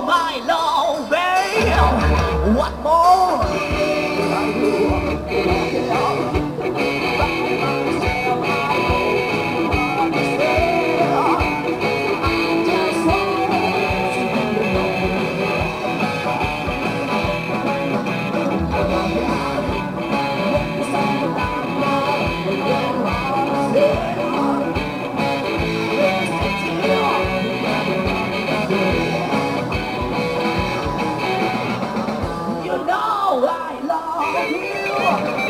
all my long. What more? Brasil!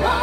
Come!